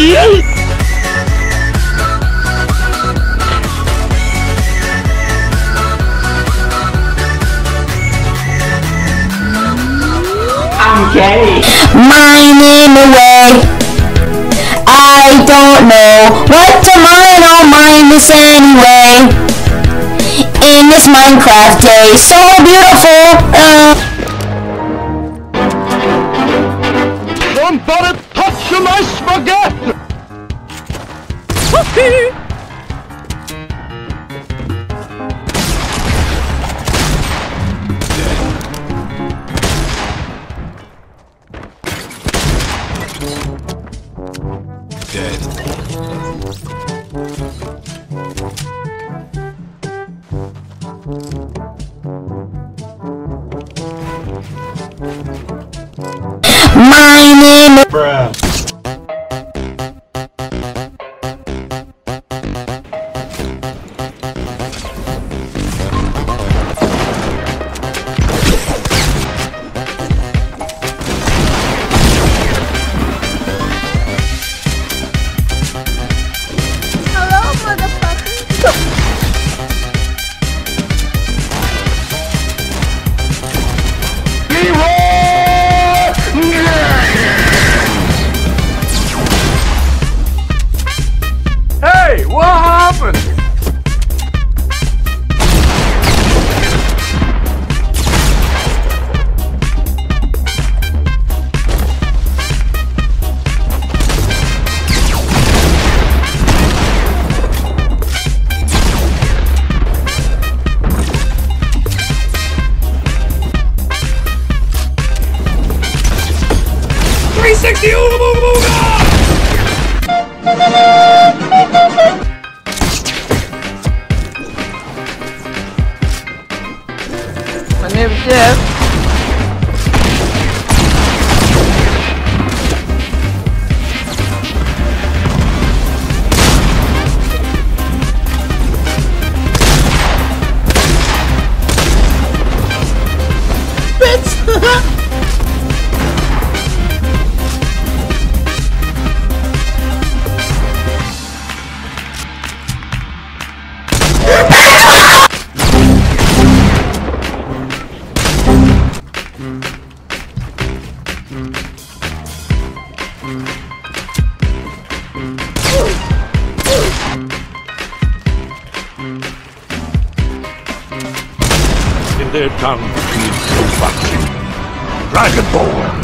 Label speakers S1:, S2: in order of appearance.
S1: I'm gay.
S2: Mining away. I don't know what to mine. I'll mine this anyway. In this Minecraft day, so beautiful. Uh,
S3: Somebody touch
S2: mining.
S3: して
S4: きてが
S3: In their tongue feels so foxy. Dragonborn!